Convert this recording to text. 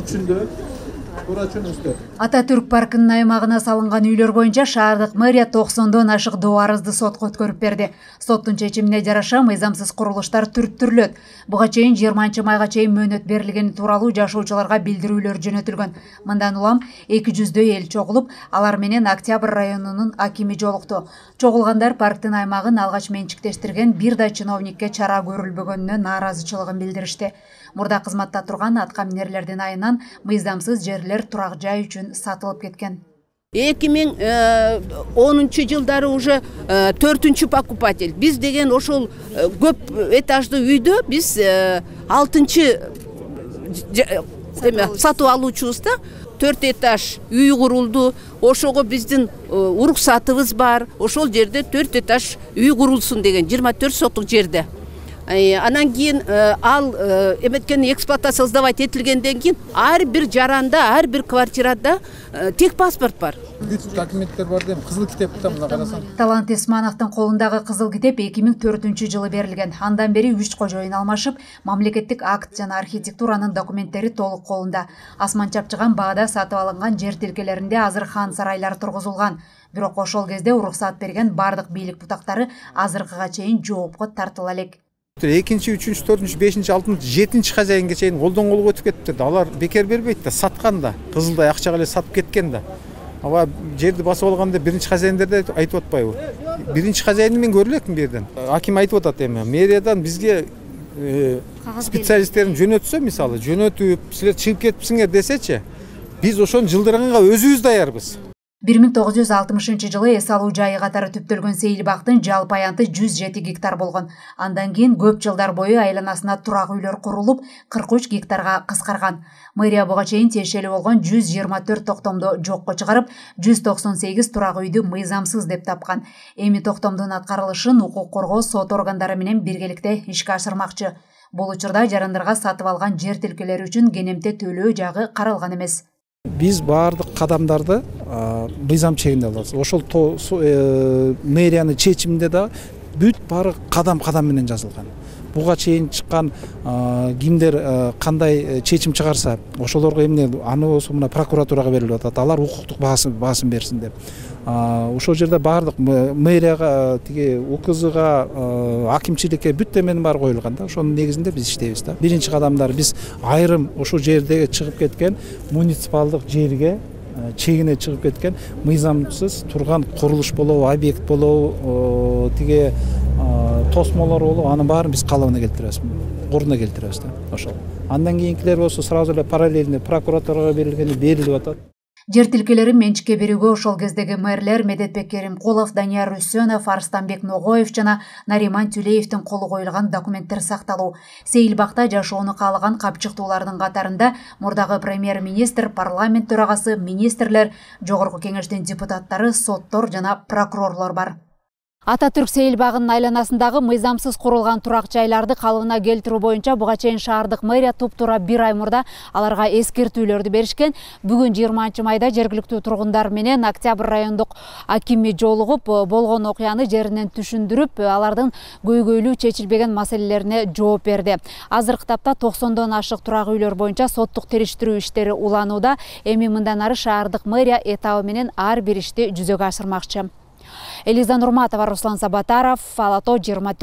üçünde чөнөстү ата түрк паркынын аймагына салынган үйлөр боюнча шаардык мэрия токсондон ашык доо арызды сотко өткөрүп берди соттун чечимине жараша мыйзамсыз курулуштар түрттүрүлөт буга чейин жыйырманчы майга чейин мөөнөт берилгени тууралуу жашоочуларга билдирүүлөр жөнөтүлгөн. Мындан улам эки жүздөй эл чогулуп алар менен октябрь районунун акими жолукту. Чогулгандар парктын аймагын алгач менчиктештирген бир да чиновникке чара көрүлбөгөнүнө нааразычылыгын билдиришти. Мурда кызматта турган атка минерлердин айынан мыйзамсыз жерлер турак жай үчүн сатылып кеткен. Эки миң онунчу жылдары уже төртүнчү покупатель. Биз деген ошол көп этаждуу үйдө биз алтынчы эме сатып алуучубуз да төрт этаж үй курулду ошого биздин уруксатыбыз бар. Ошол жерде төрт этаж үй курулсун деген жыйырма төрт сотук жерде. Анан кийин ал эметкен эксплуатация сдавать этилгенден кийин ар бир жаранда ар бир квартирада тех паспорт бар. Бүт документтер бар дейм кызыл китеп да мына карасаң талант эсмановдун колундагы кызыл китеп эки миң төртүнчү жылы берилген андан бери үч кожоюн алмашып мамлекеттик акт жана архитектуранын документтери толук колунда асман чапчыган баада сатып алынган жер тилкелеринде азыр хан сарайлар тургузулган бирок ошол кезде уруксаат берген баардык бийлик бутактары азыркыга чейин жоопко тартыла элек. Экинчи үчүнчү төртүнчү бешинчи алтынчы жетинчи хозяинге чейин колдон колго өтүп кетиптир да алар бекер бербейт да саткан да. Кызылдай акчага эле сатып кеткен да. Аба жерди басып алганда биринчи хозяиндер да айтып атпайбы биринчи хозяинди мен көрө элекмин бул жерден аким айтып атат эми мэриядан бизге специалисттерин жөнөтсө мисалы жөнөтүп силер чыгып кетипсиңер десечи биз ошону жылдырганга өзүбүз даярбыз бир миң тогуз жүз алтымышынчы жылы эс алуу жайы катары түптөлгөн сейилбактын жалпы аянты жүз жети гектар болгон. Андан кийин көп жылдар бою айланасына турак үйлөр курулуп кырк үч гектарга кыскарган. Мэрия буга чейин тиешелүү болгон жүз жыйырма төрт токтомду жокко чыгарып жүз токсон сегиз турак үйдү мыйзамсыз деп тапкан. Эми токтомдун аткарылышын укук коргоо сот органдары менен биргеликте ишке ашырмакчы. Бул учурда жарандарга сатып алган жер тилкелери үчүн кенемте төлөө жагы каралган эмес. Биз баардык кадамдарды мыйзам чегинде алабыз ошол мэриянын чечиминде дагы бүт баары кадам кадам менен жазылган. Буга чейин чыккан кимдер кандай чечим чыгарса ошолорго эмне аны болсо мына прокуратурага берилип атат алар укуктук баасын берсин деп. Ошол жерде баардык мэрияга тиги укзга акимчиликке бүт эменин баары коюлган да. Ошонун негизинде биз иштейбиз да. Биринчи кадамдар биз айрым ушул жердеги чыгып кеткен муниципалдык жерге чегине чыгып кеткен. Мыйзамсыз турган курулуш болобу объект болобу тиги тосмолор болобу. Анын баарын биз калыбына келтиребиз. Ордуна келтиребиз да. Ошол. Андан кийинкилер болсо сразу эле параллельный прокуратурага берилгени берилип атат. Жер тилкелерин менчикке берүүгө ошол кездеги мэрлер медетбек керимкулов данияр үсөнов арыстанбек ногоев жана нариман түлеевдин колу коюлган документтер сакталуу. Сейилбакта жашоону каалаган капчыктуулардын катарында мурдагы премьер министр парламент төрагасы министрлер жогорку кеңештин депутаттары соттор жана прокурорлор бар ата түрк сейилбагынын айланасындагы мыйзамсыз курулган турак жайларды калыбына келтирүү боюнча буга чейин шаардык мэрия туптуура бир ай мурда аларга эскертүүлөрдү беришкен. Бүгүн жыйырманчы майда жергиликтүү тургундар менен октябрь райондук акими жолугуп болгон окуяны жеринен түшүндүрүп алардын көйгөйлүү чечилбеген маселелерине жооп берди. Азыркы тапта токсондон ашык турак үйлөр боюнча соттук териштирүү иштери уланууда. Эми мындан ары шаардык мэрия этабы менен ар бир ишти жүзөгө ашырмакчы элиза нурматова руслан сабатаров ала тоо жыйырма